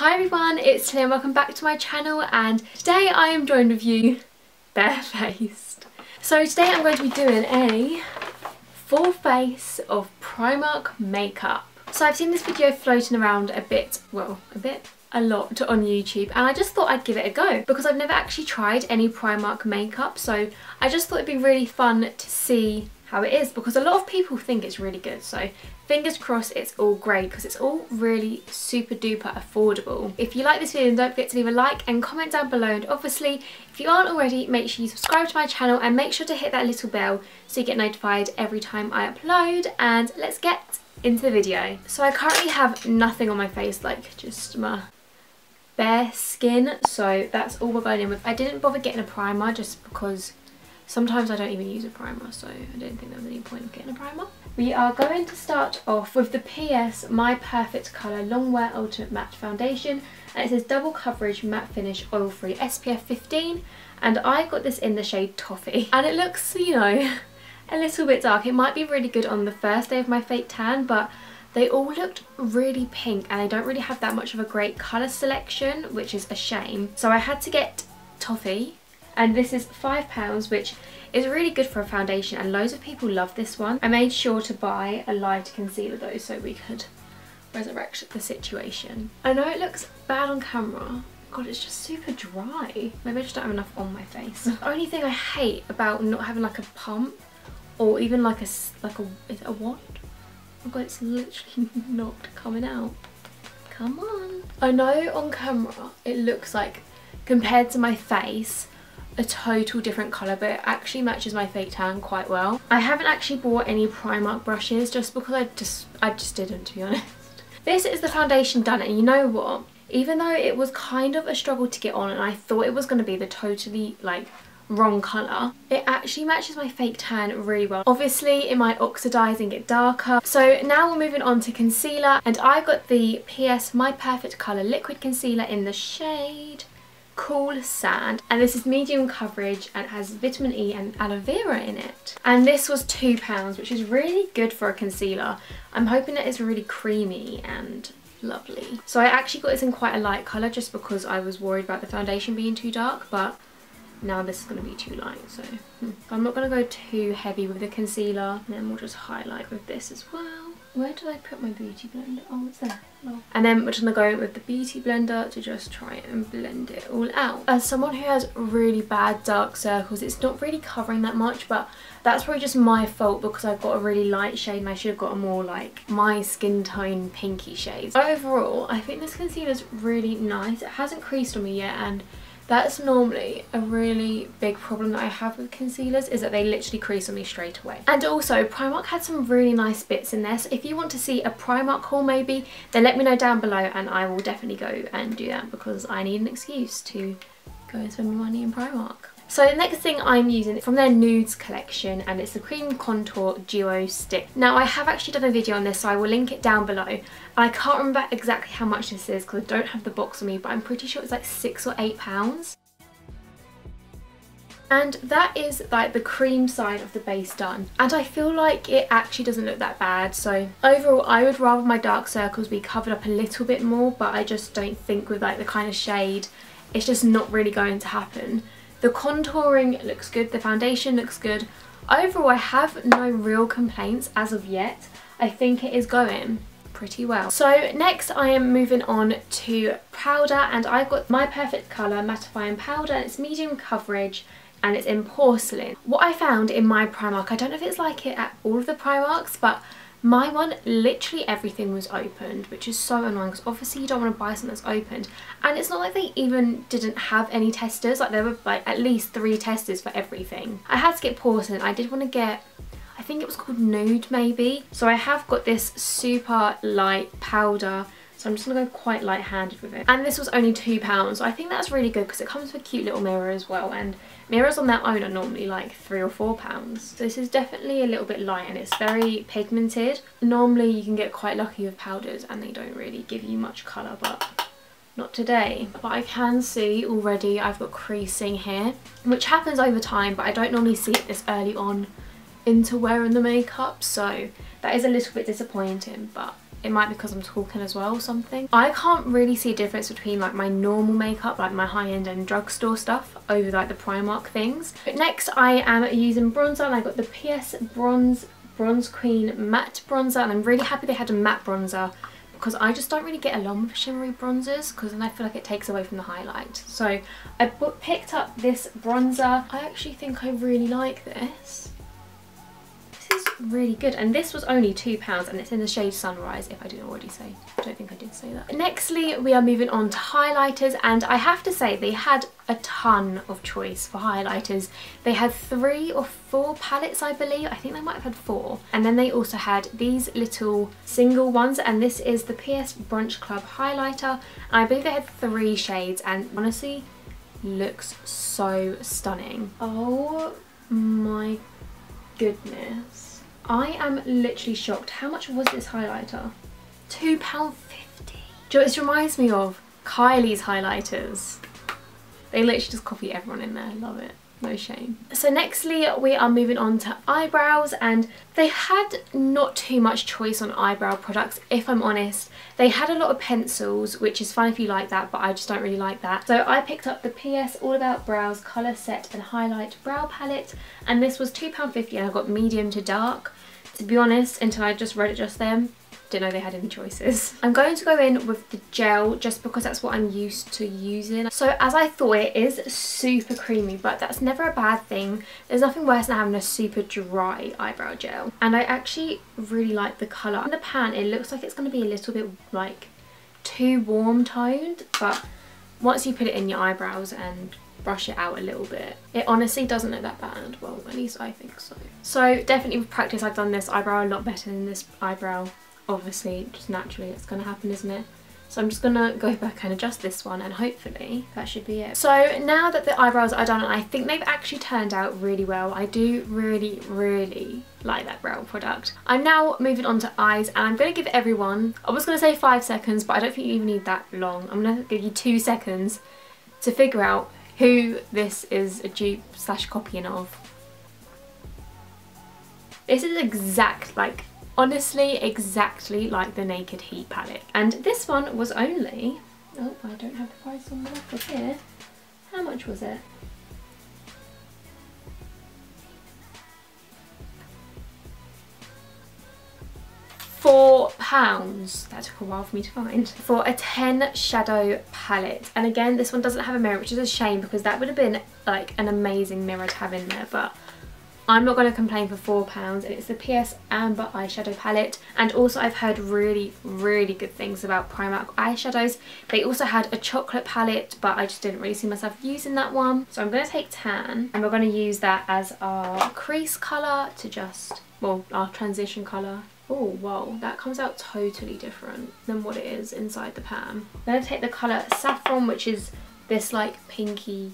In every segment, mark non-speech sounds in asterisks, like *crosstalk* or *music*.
Hi everyone, it's and welcome back to my channel and today I am joined with you *laughs* barefaced. So today I'm going to be doing a full face of Primark makeup. So I've seen this video floating around a bit, well a bit, a lot on YouTube and I just thought I'd give it a go because I've never actually tried any Primark makeup so I just thought it'd be really fun to see how it is because a lot of people think it's really good so fingers crossed it's all great because it's all really super duper affordable. If you like this video don't forget to leave a like and comment down below and obviously if you aren't already make sure you subscribe to my channel and make sure to hit that little bell so you get notified every time I upload and let's get into the video. So I currently have nothing on my face like just my bare skin so that's all we're going in with. I didn't bother getting a primer just because Sometimes I don't even use a primer, so I don't think there was any point of getting a primer. We are going to start off with the PS My Perfect Colour Longwear Ultimate Matte Foundation. And it says double coverage matte finish oil free SPF 15 and I got this in the shade Toffee *laughs* and it looks you know *laughs* a little bit dark it might be really good on the first day of my fake tan but they all looked really pink and I don't really have that much of a great colour selection which is a shame so I had to get Toffee and this is £5 which is really good for a foundation and loads of people love this one. I made sure to buy a light concealer though so we could resurrect the situation. I know it looks bad on camera God, it's just super dry. Maybe I just don't have enough on my face. the *laughs* only thing I hate about not having like a pump or even like a, like a, is it a wand? Oh God, it's literally *laughs* not coming out. Come on. I know on camera it looks like, compared to my face, a total different colour but it actually matches my fake tan quite well. I haven't actually bought any Primark brushes just because I just I just didn't to be *laughs* honest. This is the foundation done and you know what? Even though it was kind of a struggle to get on and I thought it was going to be the totally like wrong colour. It actually matches my fake tan really well. Obviously it might oxidise and get darker. So now we're moving on to concealer and I got the PS My Perfect Colour Liquid Concealer in the shade Cool Sand and this is medium coverage and it has vitamin E and aloe vera in it. And this was £2 which is really good for a concealer. I'm hoping that it's really creamy and lovely. So I actually got this in quite a light colour just because I was worried about the foundation being too dark but now this is going to be too light so hmm. I'm not going to go too heavy with the concealer and then we'll just highlight with this as well. Where did I put my beauty blender? Oh, it's there. Oh. And then we're just going to go in with the beauty blender to just try and blend it all out. As someone who has really bad dark circles, it's not really covering that much, but that's probably just my fault because I've got a really light shade and I should have got a more like my skin tone pinky shade. Overall, I think this concealer is really nice. It hasn't creased on me yet and that's normally a really big problem that I have with concealers is that they literally crease on me straight away. And also Primark had some really nice bits in there so if you want to see a Primark haul maybe then let me know down below and I will definitely go and do that because I need an excuse to go and spend my money in Primark. So the next thing I'm using is from their Nudes collection and it's the Cream Contour Duo Stick. Now I have actually done a video on this so I will link it down below. I can't remember exactly how much this is because I don't have the box on me but I'm pretty sure it's like six or eight pounds. And that is like the cream side of the base done. And I feel like it actually doesn't look that bad. So overall, I would rather my dark circles be covered up a little bit more, but I just don't think with like the kind of shade, it's just not really going to happen. The contouring looks good, the foundation looks good. Overall, I have no real complaints as of yet. I think it is going pretty well. So next I am moving on to powder and I've got My Perfect Colour Mattifying Powder. and It's medium coverage and it's in porcelain. What I found in my Primark, I don't know if it's like it at all of the Primarks, but my one, literally everything was opened, which is so annoying because obviously you don't want to buy something that's opened. And it's not like they even didn't have any testers, like there were like at least three testers for everything. I had to get porcelain, I did want to get I think it was called Nude maybe. So I have got this super light powder so I'm just to go quite light-handed with it. And this was only £2. So I think that's really good because it comes with a cute little mirror as well. And mirrors on their own are normally like three or four pounds. So this is definitely a little bit light and it's very pigmented. Normally you can get quite lucky with powders and they don't really give you much colour but not today. But I can see already I've got creasing here which happens over time but I don't normally see it this early on into wearing the makeup so that is a little bit disappointing but it might be because I'm talking as well or something. I can't really see a difference between like my normal makeup, like my high-end and drugstore stuff over like the Primark things. But next I am using bronzer and I got the PS Bronze Bronze Queen Matte Bronzer and I'm really happy they had a matte bronzer because I just don't really get along with shimmery bronzers because then I feel like it takes away from the highlight. So I picked up this bronzer. I actually think I really like this is really good and this was only £2 and it's in the shade Sunrise if I didn't already say. I don't think I did say that. Nextly we are moving on to highlighters and I have to say they had a ton of choice for highlighters. They had three or four palettes I believe. I think they might have had four. And then they also had these little single ones and this is the PS Brunch Club highlighter. And I believe they had three shades and honestly looks so stunning. Oh my goodness. I am literally shocked. How much was this highlighter? £2.50. Do you know this reminds me of? Kylie's highlighters. They literally just copy everyone in there. Love it no shame. So nextly we are moving on to eyebrows and they had not too much choice on eyebrow products if I'm honest. They had a lot of pencils which is fine if you like that but I just don't really like that. So I picked up the PS All About Brows Colour Set and Highlight Brow Palette and this was £2.50 and I got medium to dark. To be honest until I just read it just then didn't know they had any choices. I'm going to go in with the gel just because that's what I'm used to using. So as I thought it is super creamy but that's never a bad thing. There's nothing worse than having a super dry eyebrow gel. And I actually really like the colour. In the pan it looks like it's going to be a little bit like too warm toned but once you put it in your eyebrows and brush it out a little bit. It honestly doesn't look that bad. Well, at least I think so. So definitely with practice I've done this eyebrow a lot better than this eyebrow obviously just naturally it's going to happen isn't it so I'm just to go back and adjust this one and hopefully that should be it. So now that the eyebrows are done, I think they've actually turned out really well. I do really, really like that brow product. I'm now moving on to eyes and I'm to give everyone, I was to say five seconds, but I don't think you even need that long. I'm to give you two seconds to figure out who this is a dupe slash copying of. This is exact, like honestly exactly like the Naked Heat palette. And this one was only, oh I don't have the price on the laptop here, how much was it? four pounds that took a while for me to find for a 10 shadow palette and again this one doesn't have a mirror which is a shame because that would have been like an amazing mirror to have in there but I'm not going to complain for £4 it's the PS Amber eyeshadow palette and also I've heard really really good things about Primark eyeshadows. They also had a chocolate palette but I just didn't really see myself using that one. So I'm going to take tan and we're going to use that as our crease colour to just, well our transition colour Oh wow, that comes out totally different than what it is inside the pan. I'm going to take the colour Saffron which is this like pinky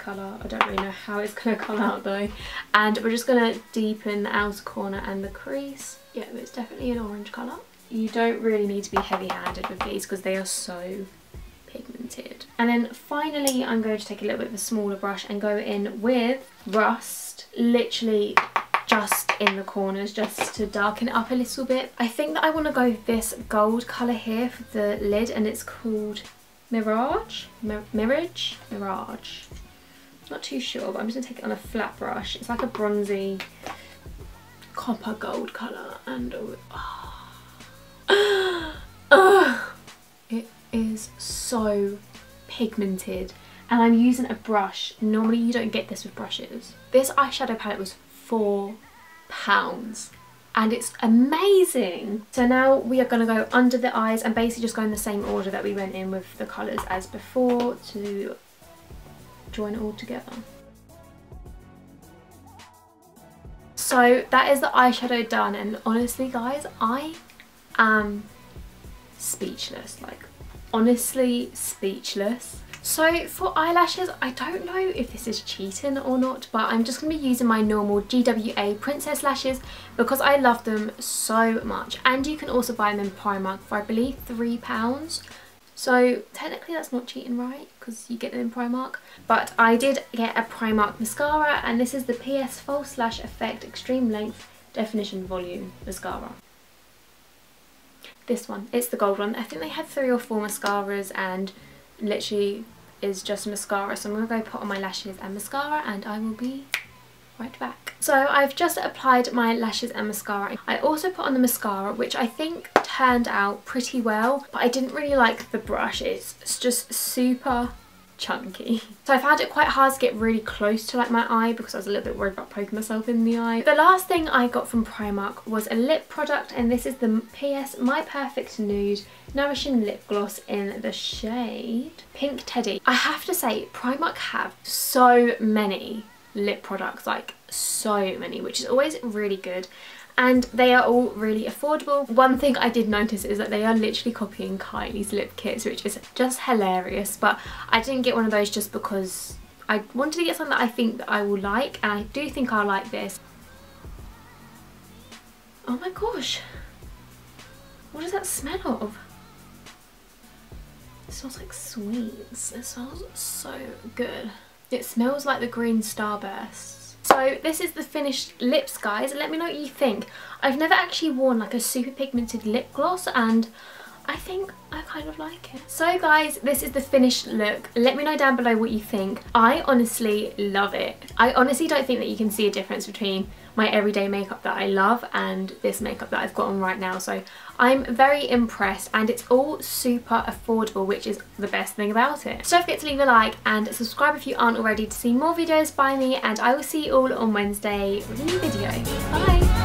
colour. I don't really know how it's going *laughs* to come out though. And we're just going to deepen the outer corner and the crease. Yeah, it's definitely an orange colour. You don't really need to be heavy-handed with these because they are so pigmented. And then finally, I'm going to take a little bit of a smaller brush and go in with Rust, literally just in the corners just to darken it up a little bit. I think that I want to go this gold colour here for the lid and it's called Mirage? Mir Mirage? Mirage. Not too sure, but I'm just to take it on a flat brush. It's like a bronzy copper gold colour and oh, *gasps* oh, it is so pigmented and I'm using a brush. Normally you don't get this with brushes. This eyeshadow palette was four pounds and it's amazing. So now we are to go under the eyes and basically just go in the same order that we went in with the colours as before to join it all together. So that is the eyeshadow done and honestly guys I am speechless like honestly speechless. So for eyelashes, I don't know if this is cheating or not, but I'm just going to be using my normal GWA Princess lashes because I love them so much. And you can also buy them in Primark for I believe £3. So technically that's not cheating right because you get them in Primark. But I did get a Primark mascara and this is the PS False Lash Effect Extreme Length Definition Volume Mascara. this one. It's the gold one. I think they had three or four mascaras and literally is just mascara. So I'm going to go put on my lashes and mascara and I will be right back. So I've just applied my lashes and mascara. I also put on the mascara which I think turned out pretty well but I didn't really like the brush. It's, it's just super chunky. *laughs* So I found it quite hard to get really close to like my eye because I was a little bit worried about poking myself in the eye. The last thing I got from Primark was a lip product and this is the PS My Perfect Nude Nourishing Lip Gloss in the shade Pink Teddy. I have to say Primark have so many lip products like so many which is always really good and they are all really affordable. One thing I did notice is that they are literally copying Kylie's lip kits which is just hilarious but I didn't get one of those just because I wanted to get something that I think that I will like and I do think I'll like this. Oh my gosh, what does that smell of? It smells like sweets, it smells so good. It smells like the green starburst so this is the finished lips guys. Let me know what you think. I've never actually worn like a super pigmented lip gloss and I think I kind of like it. So guys, this is the finished look. Let me know down below what you think. I honestly love it. I honestly don't think that you can see a difference between my everyday makeup that I love and this makeup that I've got on right now. So I'm very impressed and it's all super affordable, which is the best thing about it. So don't forget to leave a like and subscribe if you aren't already to see more videos by me and I will see you all on Wednesday with a new video. Bye!